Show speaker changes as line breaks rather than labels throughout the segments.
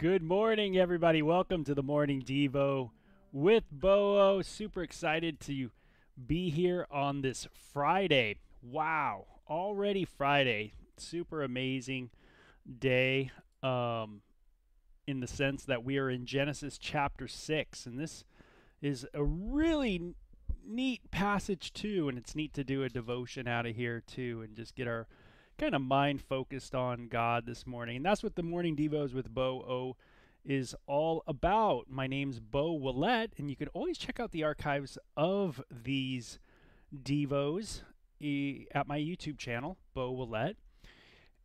Good morning, everybody. Welcome to the Morning Devo with Beau. Super excited to be here on this Friday. Wow, already Friday. Super amazing day um, in the sense that we are in Genesis chapter 6. And this is a really neat passage, too. And it's neat to do a devotion out of here, too, and just get our kind of mind focused on God this morning. And that's what the morning devos with Beau O is all about. My name's Beau Ouellette, and you can always check out the archives of these devos at my YouTube channel, Beau Ouellette.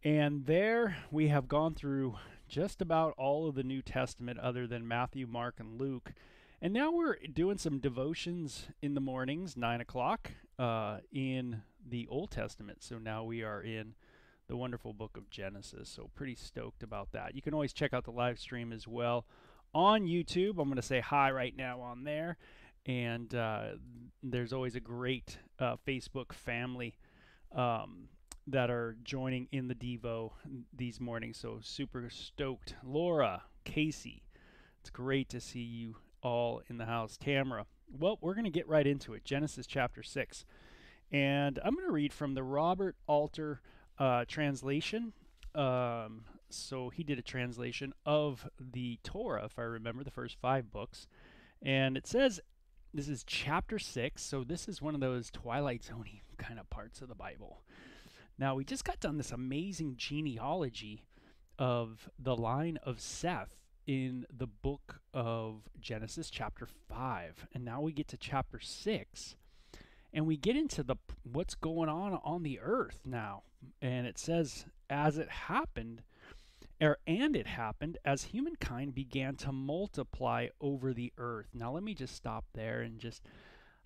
And there we have gone through just about all of the New Testament other than Matthew, Mark, and Luke. And now we're doing some devotions in the mornings, 9 o'clock, uh, in the Old Testament. So now we are in the wonderful book of Genesis. So pretty stoked about that. You can always check out the live stream as well on YouTube. I'm going to say hi right now on there. And uh, there's always a great uh, Facebook family um, that are joining in the Devo these mornings. So super stoked. Laura, Casey, it's great to see you all in the house. Tamara. Well, we're going to get right into it. Genesis chapter 6. And I'm going to read from the Robert Alter uh, translation Um, so he did a translation of the Torah, if I remember, the first five books. And it says this is chapter six, so this is one of those Twilight Zone kind of parts of the Bible. Now, we just got done this amazing genealogy of the line of Seth in the book of Genesis, chapter 5. And now we get to chapter 6 and we get into the what's going on on the earth now. And it says as it happened er, and it happened as humankind began to multiply over the earth. Now let me just stop there and just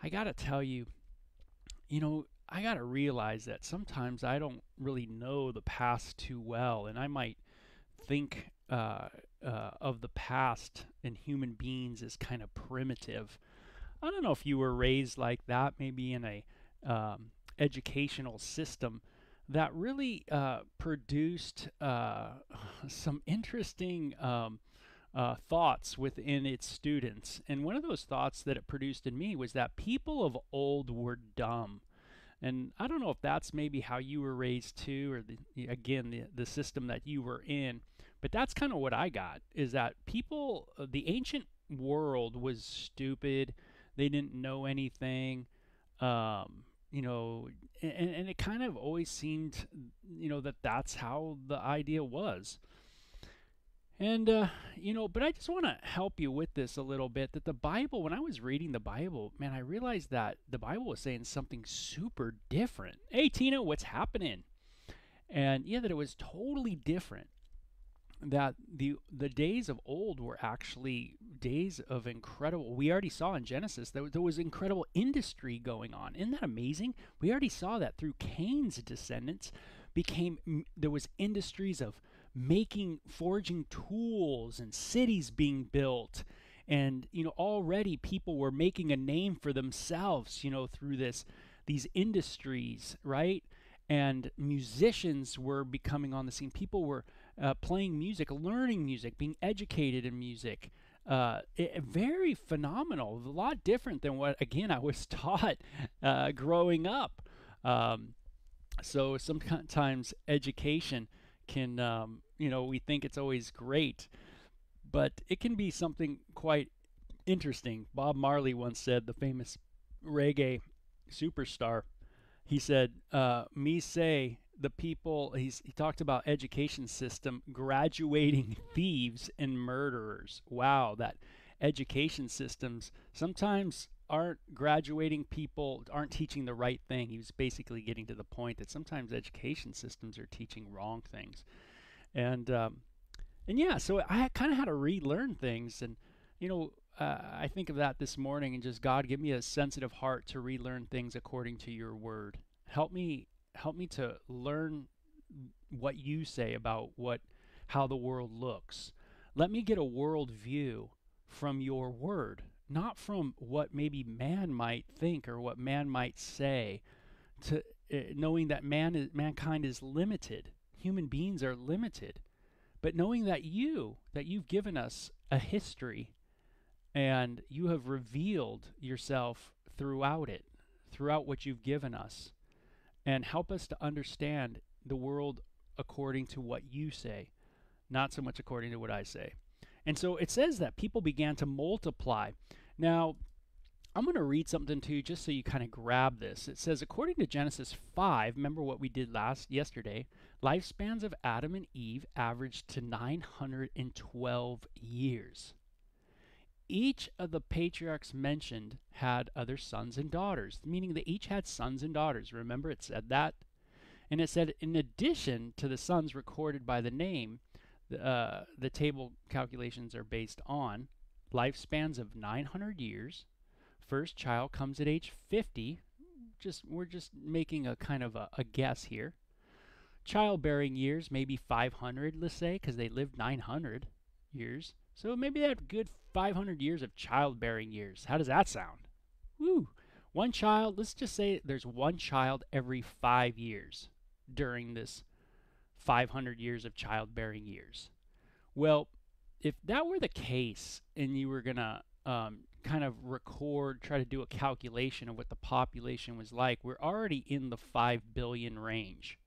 i got to tell you you know i got to realize that sometimes i don't really know the past too well. And i might think uh, uh, of the past and human beings as kind of primitive I don't know if you were raised like that, maybe in a um, educational system that really uh, produced uh, some interesting um, uh, thoughts within its students. And one of those thoughts that it produced in me was that people of old were dumb. And I don't know if that's maybe how you were raised too, or the, again, the, the system that you were in. But that's kind of what I got is that people, uh, the ancient world was stupid they didn't know anything. Um, you know, and, and it kind of always seemed, you know, that that's how the idea was. And, uh, you know, but I just want to help you with this a little bit that the Bible, when I was reading the Bible, man, I realized that the Bible was saying something super different. Hey, Tina, what's happening? And yeah, that it was totally different that the the days of old were actually days of incredible we already saw in genesis that there was incredible industry going on. Isn't that amazing? We already saw that through cain's descendants became there was industries of making forging tools and cities being built. And you know already people were making a name for themselves you know through this these industries right? And musicians were becoming on the scene. People were uh, playing music, learning music, being educated in music. Uh, it, very phenomenal. A lot different than what, again, I was taught uh, growing up. Um, so sometimes education can, um, you know, we think it's always great, but it can be something quite interesting. Bob Marley once said, the famous reggae superstar, he said, uh, "Me say the people he's he talked about education system graduating thieves and murderers. Wow that education systems sometimes aren't graduating people aren't teaching the right thing. He was basically getting to the point that sometimes education systems are teaching wrong things. And um, and yeah so i kind of had to relearn things. And you know uh, i think of that this morning and just god give me a sensitive heart to relearn things according to your word. Help me help me to learn what you say about what how the world looks. Let me get a world view from your word, not from what maybe man might think or what man might say. To uh, knowing that man is, mankind is limited, human beings are limited, but knowing that you that you've given us a history and you have revealed yourself throughout it, throughout what you've given us and help us to understand the world according to what you say, not so much according to what I say. And so it says that people began to multiply. Now, I'm going to read something to you just so you kind of grab this. It says, according to Genesis 5, remember what we did last yesterday, lifespans of Adam and Eve averaged to 912 years. Each of the patriarchs mentioned had other sons and daughters, meaning they each had sons and daughters. Remember, it said that? And it said, in addition to the sons recorded by the name, uh, the table calculations are based on lifespans of 900 years. First child comes at age 50. Just we're just making a kind of a, a guess here. Childbearing years, maybe 500, let's say, because they lived 900 years. So maybe have good 500 years of childbearing years. How does that sound? Woo! One child, let's just say there's one child every five years during this 500 years of childbearing years. Well, if that were the case and you were going to um, kind of record, try to do a calculation of what the population was like, we're already in the 5 billion range.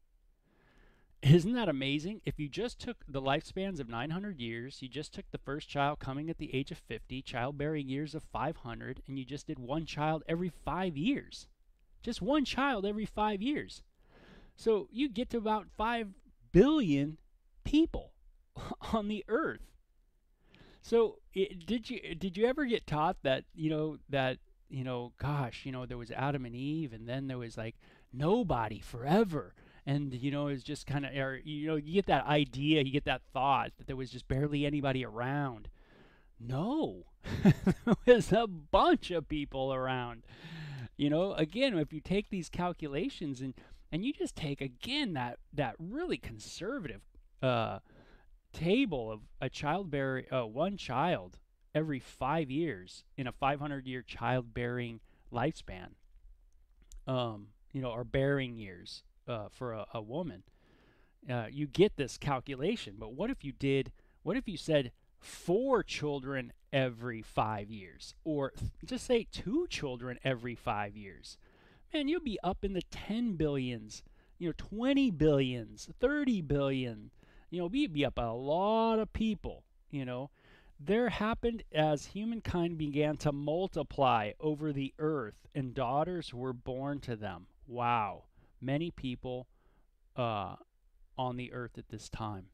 Isn't that amazing? If you just took the lifespans of 900 years, you just took the first child coming at the age of 50, childbearing years of 500, and you just did one child every five years. Just one child every five years. So you get to about 5 billion people on the earth. So it, did you did you ever get taught that you know that you know gosh you know there was Adam and Eve and then there was like nobody forever and you know it's just kind of you know you get that idea you get that thought that there was just barely anybody around. No. There was a bunch of people around. You know again if you take these calculations and and you just take again that that really conservative uh table of a childbearing, uh, one child every five years in a 500 year childbearing lifespan, um, you know, or bearing years uh, for a, a woman, uh, you get this calculation. But what if you did, what if you said four children every five years, or just say two children every five years? Man, you'll be up in the 10 billions, you know, 20 billions, 30 billion you know, we'd be up a lot of people, you know. There happened as humankind began to multiply over the earth and daughters were born to them. Wow. Many people uh, on the earth at this time.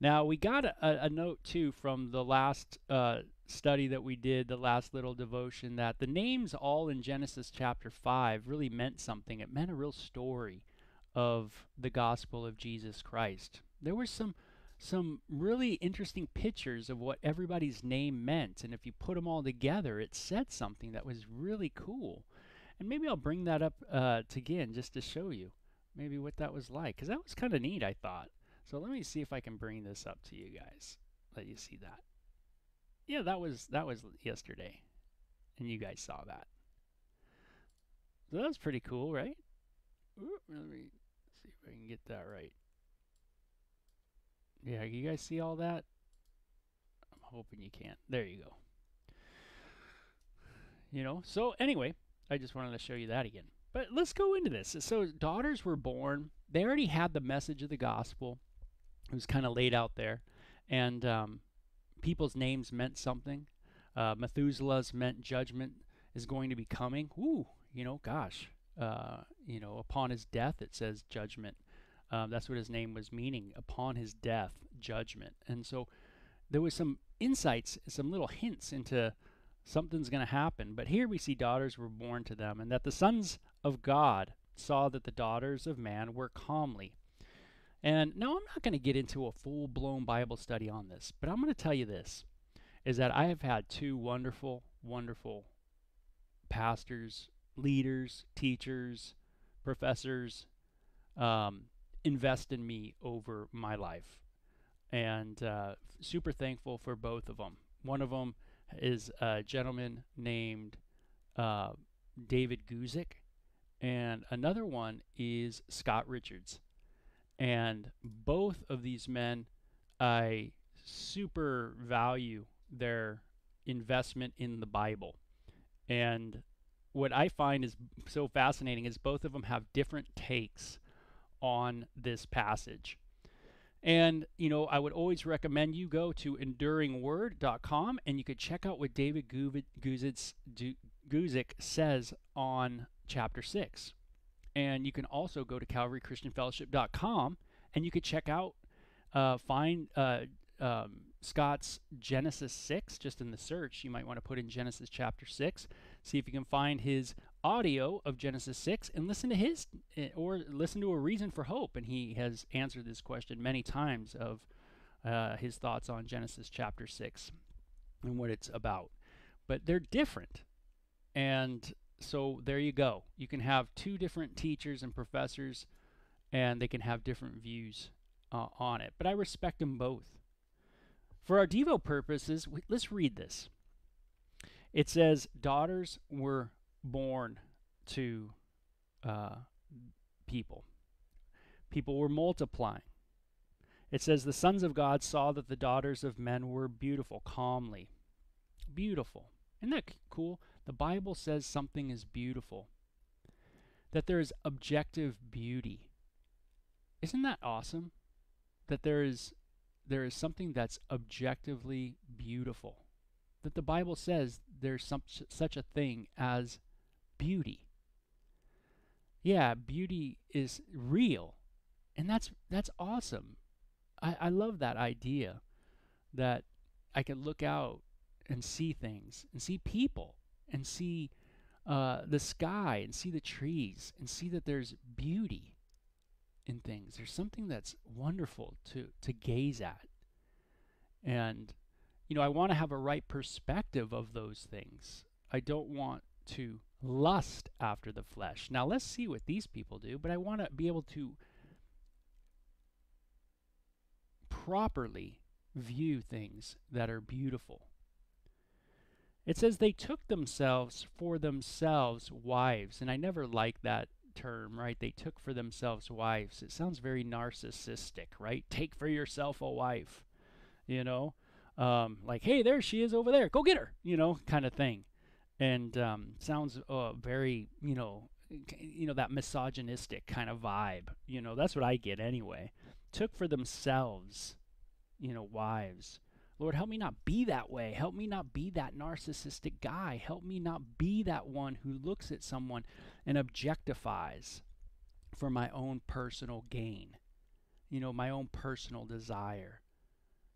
Now, we got a, a note too from the last uh, study that we did, the last little devotion, that the names all in Genesis chapter 5 really meant something. It meant a real story of the gospel of Jesus Christ. There were some some really interesting pictures of what everybody's name meant and if you put them all together it said something that was really cool. And maybe I'll bring that up uh, to again just to show you maybe what that was like cuz that was kind of neat I thought. So let me see if I can bring this up to you guys. Let you see that. Yeah, that was that was yesterday. And you guys saw that. So that was pretty cool, right? Ooh, let me see if I can get that right. Yeah, you guys see all that? I'm hoping you can. There you go. You know, so anyway, I just wanted to show you that again. But let's go into this. So daughters were born. They already had the message of the gospel. It was kind of laid out there. And um, people's names meant something. Uh, Methuselah's meant judgment is going to be coming. Ooh, you know, gosh, uh, you know, upon his death, it says judgment. Um, that's what his name was meaning. Upon his death, judgment. And so there was some insights, some little hints into something's going to happen. But here we see daughters were born to them, and that the sons of God saw that the daughters of man were comely. And now I'm not going to get into a full blown Bible study on this, but I'm going to tell you this is that I have had two wonderful, wonderful pastors leaders, teachers, professors um, invest in me over my life. And uh, super thankful for both of them. One of them is a gentleman named uh, David Guzik, and another one is Scott Richards. And both of these men, I super value their investment in the Bible. And what I find is so fascinating is both of them have different takes on this passage. And, you know, I would always recommend you go to enduringword.com and you could check out what David Guzik says on chapter 6. And you can also go to calvarychristianfellowship.com and you could check out, uh, find uh, um, Scott's Genesis 6, just in the search, you might want to put in Genesis chapter 6. See if you can find his audio of Genesis 6 and listen to his, eh, or listen to a reason for hope. And he has answered this question many times of uh, his thoughts on Genesis chapter 6 and what it's about. But they're different. And so there you go. You can have two different teachers and professors, and they can have different views uh, on it. But I respect them both. For our Devo purposes, let's read this. It says, Daughters were born to uh, people, people were multiplying. It says, The sons of God saw that the daughters of men were beautiful, comely. Beautiful. Isn't that cool? The Bible says something is beautiful, that there is objective beauty. Isn't that awesome? That there is there is something that's objectively beautiful. That the Bible says there's some, such a thing as beauty. Yeah, beauty is real. And that's that's awesome. I, I love that idea that I can look out and see things and see people and see uh, the sky and see the trees and see that there's beauty in things. There's something that's wonderful to to gaze at. And you know, I want to have a right perspective of those things. I don't want to lust after the flesh. Now, let's see what these people do, but I want to be able to properly view things that are beautiful. It says they took themselves for themselves wives, and I never liked that term, right? They took for themselves wives. It sounds very narcissistic, right? Take for yourself a wife, you know? Um, like, hey, there she is over there. Go get her, you know, kind of thing. And um, sounds uh, very, you know, you know that misogynistic kind of vibe. You know, that's what I get anyway. Took for themselves, you know, wives. Lord, help me not be that way. Help me not be that narcissistic guy. Help me not be that one who looks at someone and objectifies for my own personal gain, you know, my own personal desire.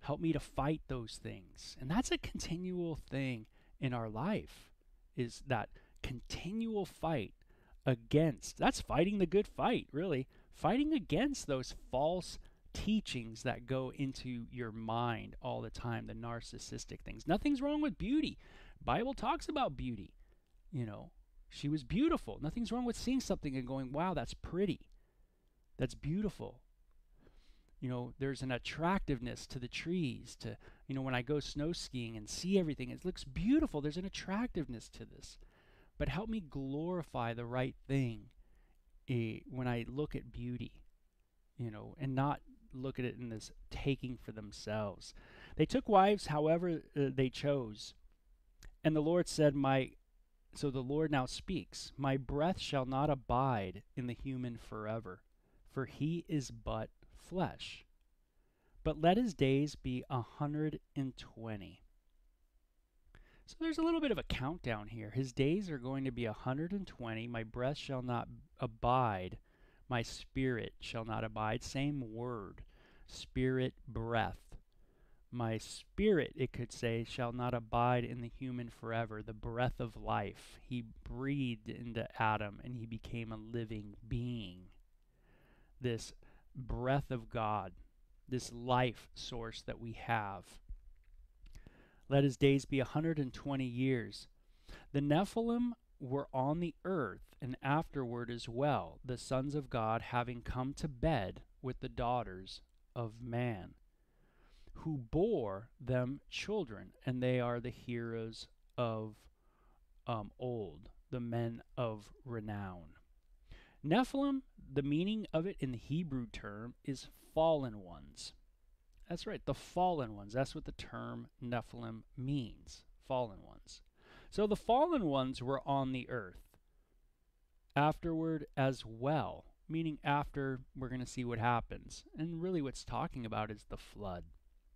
Help me to fight those things. And that's a continual thing in our life is that continual fight against. That's fighting the good fight, really. Fighting against those false teachings that go into your mind all the time, the narcissistic things. Nothing's wrong with beauty. Bible talks about beauty. You know, she was beautiful. Nothing's wrong with seeing something and going, "Wow, that's pretty. That's beautiful." You know, there's an attractiveness to the trees, to, you know, when I go snow skiing and see everything, it looks beautiful. There's an attractiveness to this. But help me glorify the right thing eh, when I look at beauty, you know, and not look at it in this taking for themselves. They took wives however uh, they chose. And the Lord said, My so the Lord now speaks, My breath shall not abide in the human forever, for he is but flesh. But let his days be a hundred and twenty. So there's a little bit of a countdown here. His days are going to be a hundred and twenty. My breath shall not abide my spirit shall not abide. Same word. Spirit, breath. My spirit, it could say, shall not abide in the human forever. The breath of life. He breathed into Adam and he became a living being. This breath of God, this life source that we have. Let his days be a 120 years. The Nephilim were on the earth and afterward as well, the sons of God having come to bed with the daughters of man, who bore them children, and they are the heroes of um, old, the men of renown. Nephilim, the meaning of it in the Hebrew term is fallen ones. That's right, the fallen ones. That's what the term Nephilim means, fallen ones. So the fallen ones were on the earth. Afterward as well, meaning after we're going to see what happens. And really what's talking about is the flood.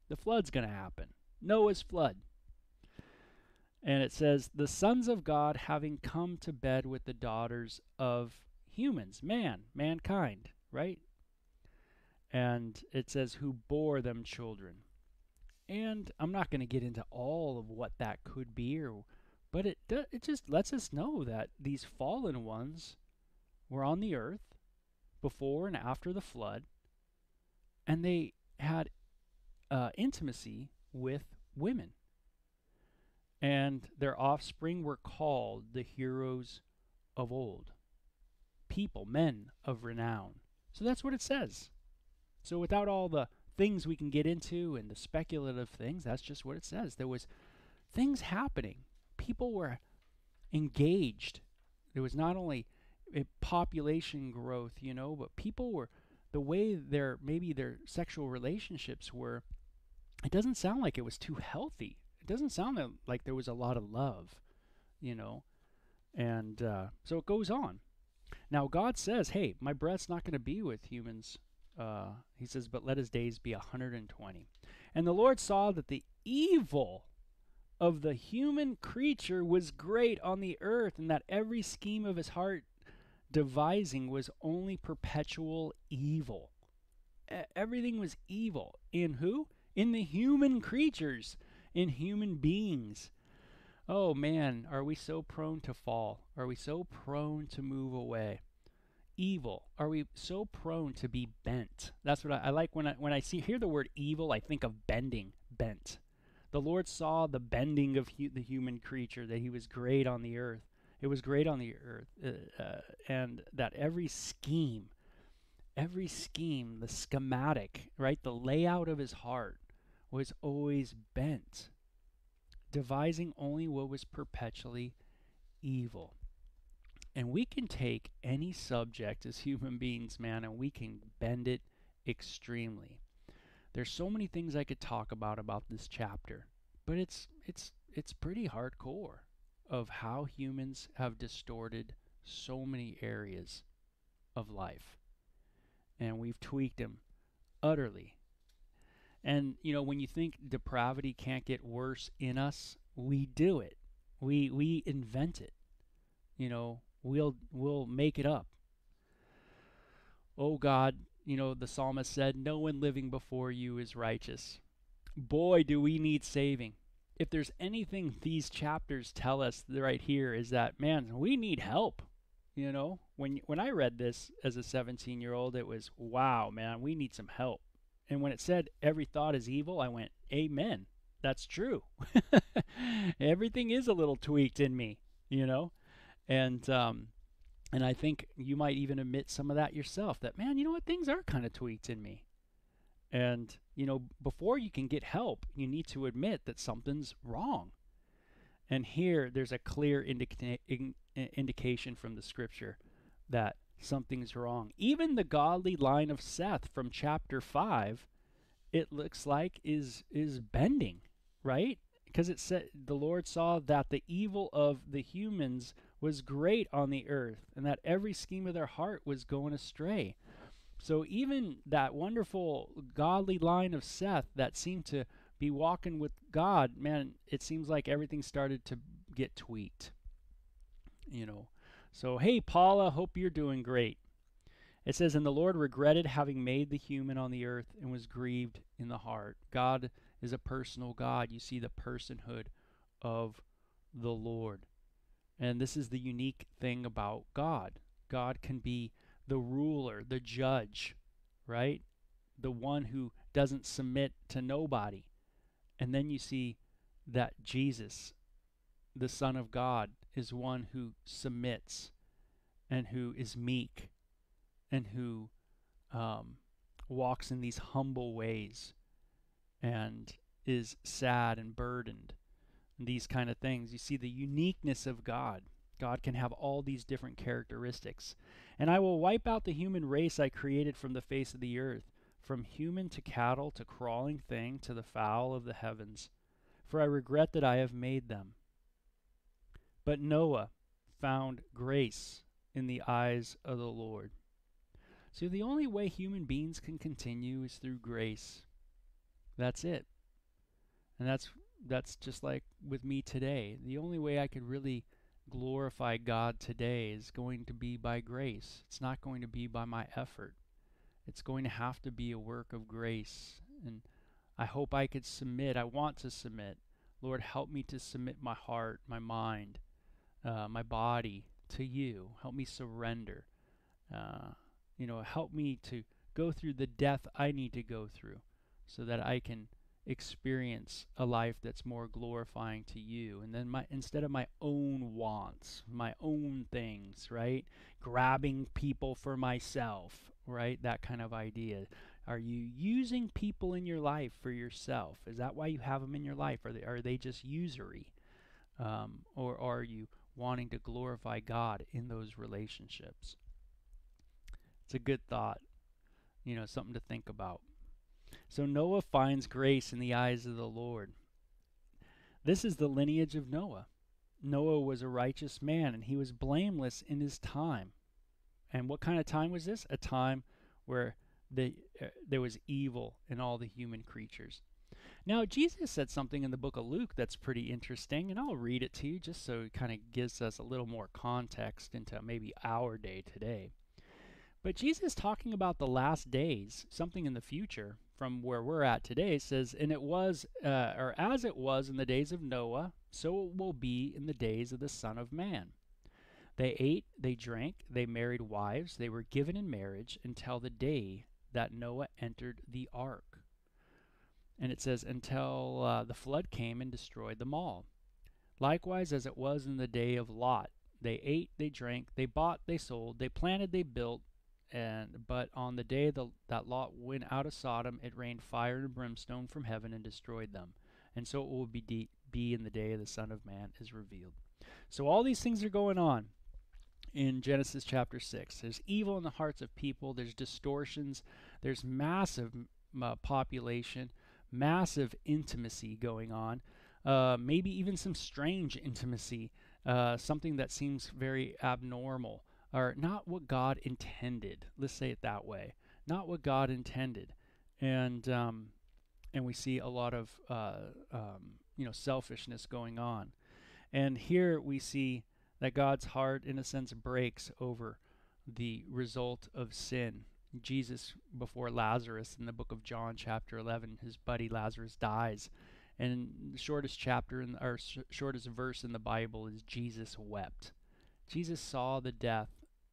The flood's going to happen. Noah's flood. And it says, the sons of God having come to bed with the daughters of humans, man, mankind, right? And it says, who bore them children. And I'm not going to get into all of what that could be or but it it just lets us know that these fallen ones were on the earth before and after the flood, and they had uh, intimacy with women. And their offspring were called the heroes of old. People, men of renown. So that's what it says. So without all the things we can get into and the speculative things, that's just what it says. There was things happening people were engaged. There was not only a population growth, you know, but people were the way their maybe their sexual relationships were. It doesn't sound like it was too healthy. It doesn't sound like there was a lot of love, you know, and uh, so it goes on. Now God says, "Hey, my breath's not going to be with humans Uh, he says, But let his days be a 120. And the Lord saw that the evil of the human creature was great on the earth, and that every scheme of his heart devising was only perpetual evil. everything was evil. In who? In the human creatures, in human beings. Oh man, are we so prone to fall? Are we so prone to move away? Evil. Are we so prone to be bent? That's what I, I like when I when I see hear the word evil. I think of bending, bent. The Lord saw the bending of hu- the human creature that He was great on the earth. It was great on the earth, uh, uh, and that every scheme, every scheme, the schematic, right, the layout of His heart was always bent devising only what was perpetually evil. And we can take any subject as human beings, man, and we can bend it extremely. There's so many things I could talk about about this chapter, but it's it's it's pretty hardcore of how humans have distorted so many areas of life. And we've tweaked them utterly and you know, when you think depravity can't get worse in us, we do it. We we invent it. You know, we'll we'll make it up. Oh God, you know, the psalmist said, "No one living before you is righteous." Boy, do we need saving. If there's anything these chapters tell us right here is that man, we need help. You know, when when I read this as a 17-year-old, it was, "Wow, man, we need some help." And when it said every thought is evil, I went, Amen. That's true. Everything is a little tweaked in me, you know? And um and I think you might even admit some of that yourself that man, you know what, things are kind of tweaked in me. And, you know, before you can get help, you need to admit that something's wrong. And here there's a clear indica- in, indication from the scripture that something's wrong. Even the godly line of Seth from chapter 5, it looks like is is bending, right? Because it said the Lord saw that the evil of the humans was great on the earth and that every scheme of their heart was going astray. So even that wonderful godly line of Seth that seemed to be walking with God, man, it seems like everything started to get tweaked. You know, so, hey, Paula, hope you're doing great. It says, And the Lord regretted having made the human on the earth and was grieved in the heart. God is a personal God. You see the personhood of the Lord. And this is the unique thing about God. God can be the ruler, the judge, right? The one who doesn't submit to nobody. And then you see that Jesus, the Son of God, is one who submits and who is meek and who um, walks in these humble ways and is sad and burdened and these kind of things. You see the uniqueness of God. God can have all these different characteristics. And I will wipe out the human race I created from the face of the earth, from human to cattle to crawling thing to the fowl of the heavens. For I regret that I have made them. But Noah found grace in the eyes of the Lord. So the only way human beings can continue is through grace. That's it. And that's that's just like with me today. The only way I could really glorify God today is going to be by grace. It's not going to be by my effort. It's going to have to be a work of grace. And I hope I could submit. I want to submit. Lord, help me to submit my heart, my mind, uh, my body to you. Help me surrender. Uh, you know, help me to go through the death I need to go through so that I can experience a life that's more glorifying to you. And then my instead of my own wants my own things right? Grabbing people for myself right? That kind of idea. Are you using people in your life for yourself? Is that why you have them in your life? Are they are they just usury? Um, or are you wanting to glorify God in those relationships. It's a good thought, you know, something to think about. So Noah finds grace in the eyes of the Lord. This is the lineage of Noah. Noah was a righteous man and he was blameless in his time. And what kind of time was this? A time where the, uh, there was evil in all the human creatures. Now, Jesus said something in the book of Luke that's pretty interesting, and I'll read it to you just so it kind of gives us a little more context into maybe our day today. But Jesus talking about the last days, something in the future from where we're at today, says, And it was, uh, or as it was in the days of Noah, so it will be in the days of the Son of Man. They ate, they drank, they married wives, they were given in marriage until the day that Noah entered the ark. And it says, until uh, the flood came and destroyed them all. Likewise, as it was in the day of Lot, they ate, they drank, they bought, they sold, they planted, they built, and but on the day the, that Lot went out of Sodom, it rained fire and brimstone from heaven and destroyed them. And so it will be, de- be in the day the Son of Man is revealed. So all these things are going on in Genesis chapter 6. There's evil in the hearts of people, there's distortions, there's massive uh, population, massive intimacy going on, uh, maybe even some strange intimacy, uh, something that seems very abnormal, or not what God intended. Let's say it that way. Not what God intended. And, um, and we see a lot of uh, um, you know selfishness going on. And here we see that God's heart, in a sense, breaks over the result of sin. Jesus, before Lazarus in the book of John, chapter 11, his buddy Lazarus dies. And the shortest chapter, in, or sh- shortest verse in the Bible is Jesus wept. Jesus saw the death,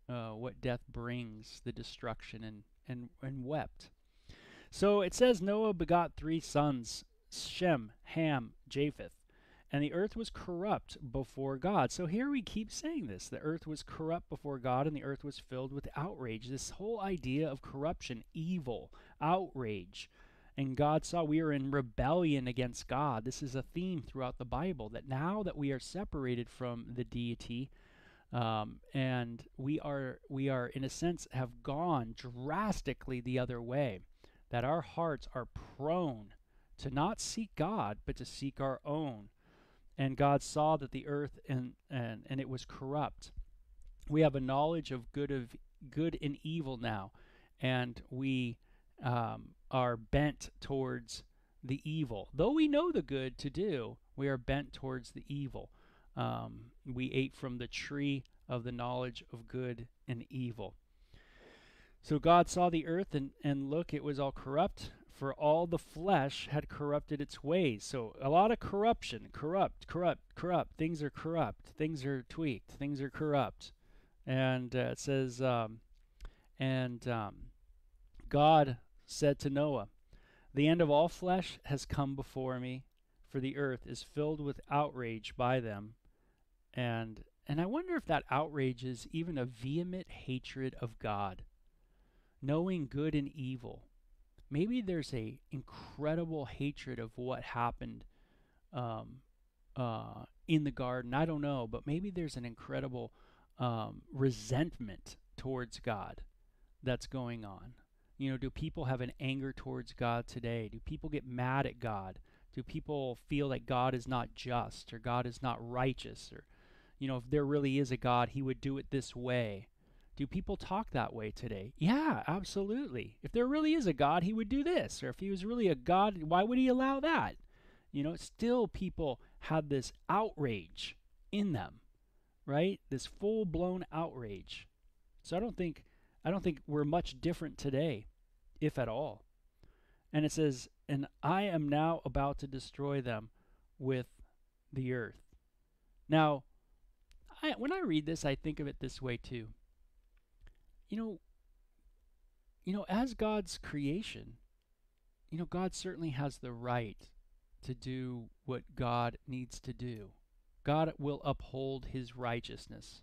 uh, what death brings, the destruction, and, and, and wept. So it says Noah begot three sons Shem, Ham, Japheth and the earth was corrupt before God. So here we keep saying this. The earth was corrupt before God, and the earth was filled with outrage. This whole idea of corruption, evil, outrage. And God saw we are in rebellion against God. This is a theme throughout the Bible that now that we are separated from the deity, um, and we are we are in a sense have gone drastically the other way, that our hearts are prone to not seek God, but to seek our own and God saw that the earth and, and, and it was corrupt. We have a knowledge of good of good and evil now, and we um, are bent towards the evil. Though we know the good to do, we are bent towards the evil. Um, we ate from the tree of the knowledge of good and evil. So God saw the earth, and, and look, it was all corrupt, for all the flesh had corrupted its ways. So a lot of corruption, corrupt, corrupt, corrupt. Things are corrupt. Things are tweaked. Things are corrupt. And uh, it says, um, and um, God said to Noah, The end of all flesh has come before me, for the earth is filled with outrage by them. And and I wonder if that outrage is even a vehement hatred of God, knowing good and evil maybe there's a incredible hatred of what happened um, uh, in the garden. I don't know, but maybe there's an incredible um, resentment towards God that's going on. You know, do people have an anger towards God today? Do people get mad at God? Do people feel that God is not just or God is not righteous or you know, if there really is a God, he would do it this way. Do people talk that way today? Yeah, absolutely. If there really is a God, he would do this. Or if he was really a God, why would he allow that? You know, still people have this outrage in them, right? This full-blown outrage. So I don't think I don't think we're much different today, if at all. And it says, "And I am now about to destroy them with the earth." Now, I, when I read this, I think of it this way too you know, you know, as God's creation, you know, God certainly has the right to do what God needs to do. God will uphold his righteousness.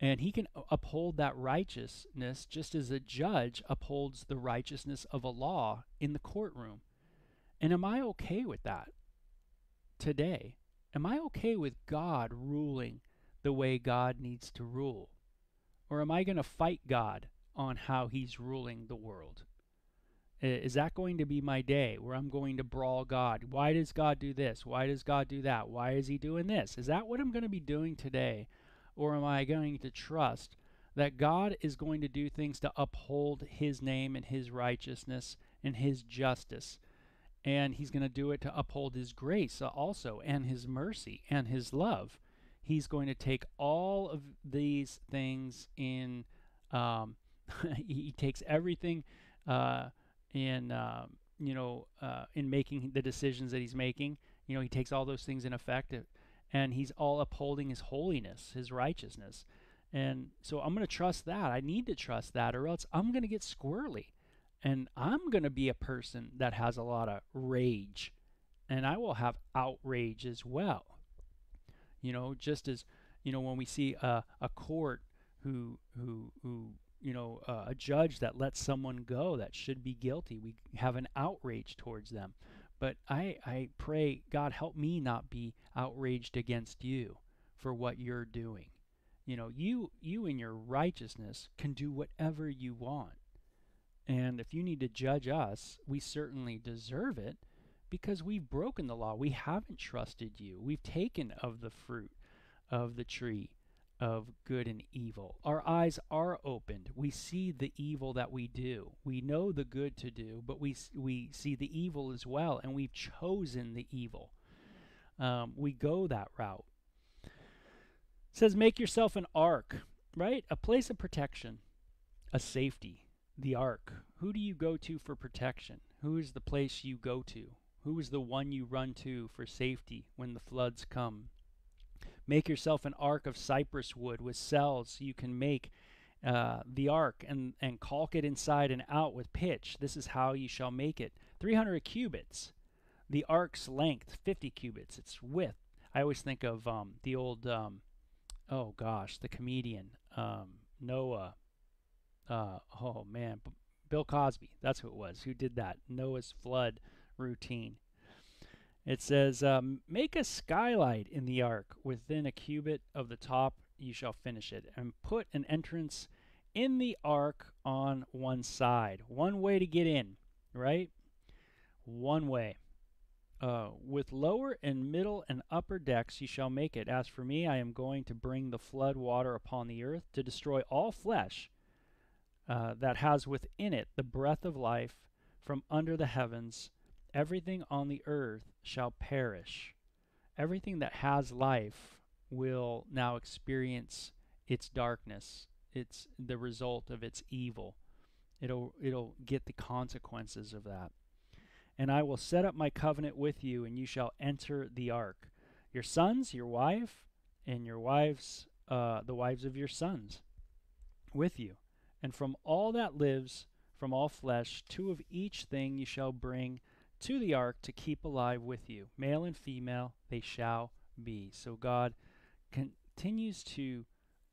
And he can uphold that righteousness just as a judge upholds the righteousness of a law in the courtroom. And am I okay with that today? Am I okay with God ruling the way God needs to rule? Or am I going to fight God on how he's ruling the world? Is that going to be my day where I'm going to brawl God? Why does God do this? Why does God do that? Why is he doing this? Is that what I'm going to be doing today? Or am I going to trust that God is going to do things to uphold his name and his righteousness and his justice. And he's going to do it to uphold his grace also and his mercy and his love. He's going to take all of these things in, um, he takes everything uh, in, uh, you know, uh, in making the decisions that he's making. You know, he takes all those things in effect and he's all upholding his holiness, his righteousness. And so I'm going to trust that. I need to trust that, or else I'm going to get squirrely. And I'm going to be a person that has a lot of rage. And I will have outrage as well. You know, just as, you know, when we see a, a court who, who, who, you know, uh, a judge that lets someone go that should be guilty, we have an outrage towards them. But I, I pray, God, help me not be outraged against you for what you're doing you know, you you in your righteousness can do whatever you want. And if you need to judge us, we certainly deserve it because we've broken the law. We haven't trusted you. We've taken of the fruit of the tree of good and evil. Our eyes are opened. We see the evil that we do. We know the good to do, but we we see the evil as well, and we've chosen the evil. Um, we go that route. It says, make yourself an ark, right? A place of protection, a safety, the ark. Who do you go to for protection? Who is the place you go to? Who is the one you run to for safety when the floods come? Make yourself an ark of cypress wood with cells you can make uh, the ark and, and caulk it inside and out with pitch. This is how you shall make it. 300 cubits. The ark's length, 50 cubits. Its width. I always think of um, the old um, oh gosh, the comedian um, Noah. Uh, oh man, Bill Cosby. That's who it was who did that Noah's flood routine. It says, um, "Make a skylight in the ark within a cubit of the top. You shall finish it, and put an entrance in the ark on one side. One way to get in, right? One way." Uh, with lower and middle and upper decks you shall make it. As for me, I am going to bring the flood water upon the earth to destroy all flesh uh, that has within it the breath of life from under the heavens. Everything on the earth shall perish. Everything that has life will now experience its darkness. It's the result of its evil. It'll it'll get the consequences of that. And I will set up my covenant with you, and you shall enter the ark. Your sons, your wife, and your wives, uh, the wives of your sons, with you. And from all that lives, from all flesh, two of each thing you shall bring to the ark to keep alive with you. Male and female, they shall be. So God continues to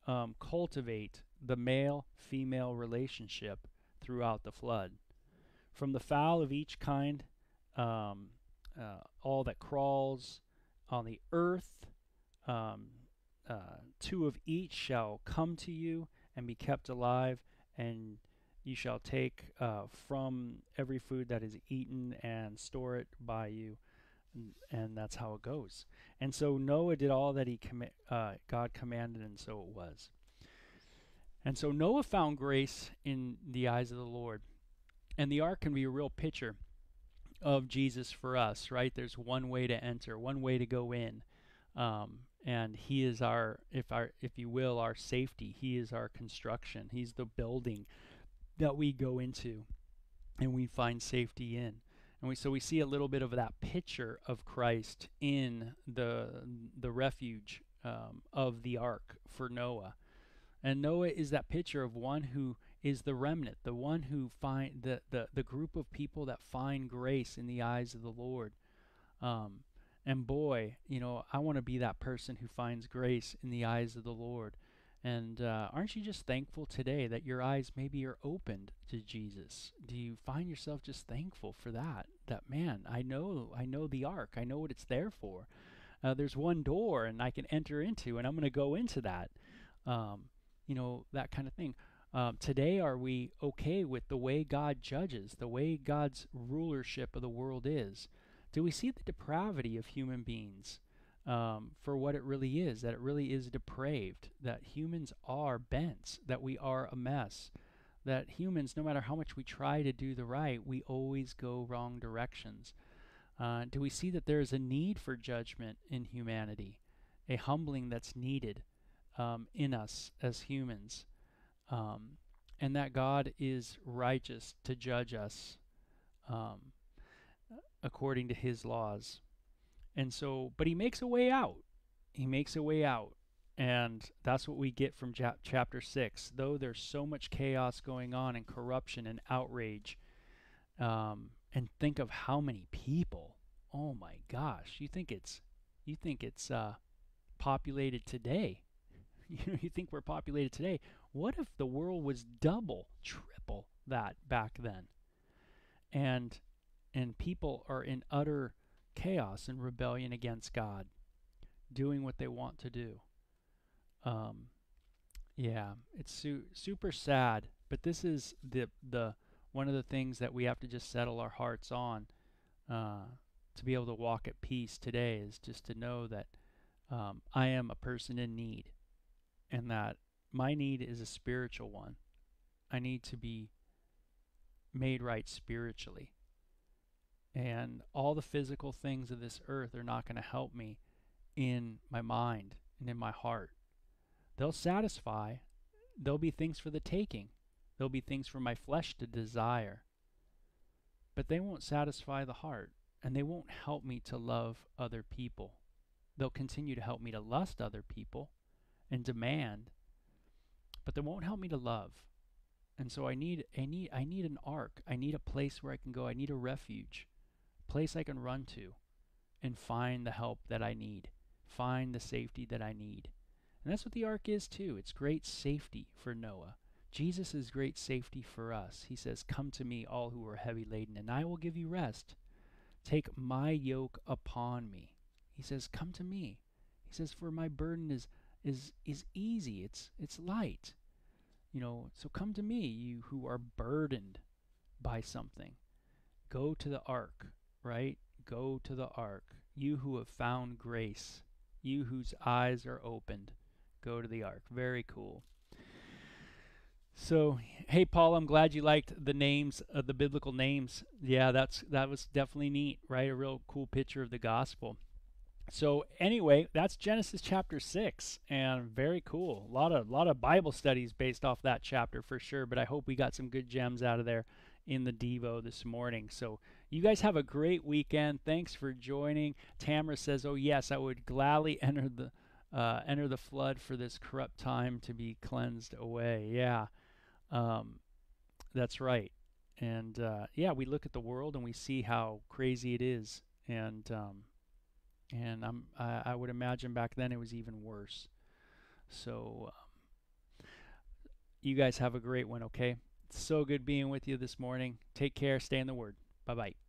um, cultivate the male female relationship throughout the flood. From the fowl of each kind, um, uh, all that crawls on the earth. Um, uh, two of each shall come to you and be kept alive, and you shall take uh, from every food that is eaten and store it by you. And, that's how it goes. And so Noah did all that he uh, God commanded, and so it was. And so Noah found grace in the eyes of the Lord. And the ark can be a real picture of Jesus for us, right? There's one way to enter, one way to go in. Um, and he is our if our if you will our safety he is our construction he's the building that we go into and we find safety in and we so we see a little bit of that picture of Christ in the the refuge um, of the ark for Noah and Noah is that picture of one who is the remnant, the one who find the, the, the group of people that find grace in the eyes of the Lord. Um, and boy, you know, I want to be that person who finds grace in the eyes of the Lord. And uh, aren't you just thankful today that your eyes maybe are opened to Jesus? Do you find yourself just thankful for that? That man, I know, I know the ark. I know what it's there for. Uh, there's one door, and I can enter into, and I'm going to go into that. Um, you know, that kind of thing. Um, today, are we okay with the way God judges, the way God's rulership of the world is? Do we see the depravity of human beings? Um, for what it really is that it really is depraved, that humans are bent, that we are a mess, that humans, no matter how much we try to do the right, we always go wrong directions. Uh, do we see that there is a need for judgment in humanity, a humbling that's needed um, in us as humans, um, and that God is righteous to judge us um, according to His laws? And so, but he makes a way out. He makes a way out. And that's what we get from chapter 6. Though there's so much chaos going on and corruption and outrage, um, and think of how many people. Oh my gosh, you think it's you think it's uh, populated today. You know, you think we're populated today. What if the world was double, triple that back then? And and people are in utter chaos and rebellion against God, doing what they want to do. Um, yeah, it's su- super sad, but this is the the one of the things that we have to just settle our hearts on uh, to be able to walk at peace today is just to know that um, I am a person in need, and that my need is a spiritual one. I need to be made right spiritually. And all the physical things of this earth are not going to help me in my mind and in my heart. They'll satisfy, there'll be things for the taking, there'll be things for my flesh to desire. But they won't satisfy the heart, and they won't help me to love other people. They'll continue to help me to lust other people and demand, but they won't help me to love. And so I need I need I need an ark. I need a place where I can go. I need a refuge place I can run to and find the help that I need, find the safety that I need. And that's what the ark is too. It's great safety for Noah. Jesus is great safety for us. He says, Come to me, all who are heavy laden, and I will give you rest. Take my yoke upon me. He says, Come to me. He says, For my burden is is is easy. It's it's light. You know, so come to me, you who are burdened by something. Go to the ark right? Go to the ark. You who have found grace, you whose eyes are opened, go to the ark. Very cool. So, hey Paul, I'm glad you liked the names of the biblical names. Yeah, that's that was definitely neat, right? A real cool picture of the gospel. So anyway, that's Genesis chapter 6 and very cool. A lot of lot of Bible studies based off that chapter for sure, but I hope we got some good gems out of there in the Devo this morning. So you guys have a great weekend. Thanks for joining. Tamara says, "Oh yes, I would gladly enter the uh, enter the flood for this corrupt time to be cleansed away." Yeah, um, that's right. And uh, yeah, we look at the world and we see how crazy it is, and um, and I'm I, I, would imagine back then it was even worse. So um, you guys have a great one. Okay. It's so good being with you this morning. Take care. Stay in the Word. Bye bye.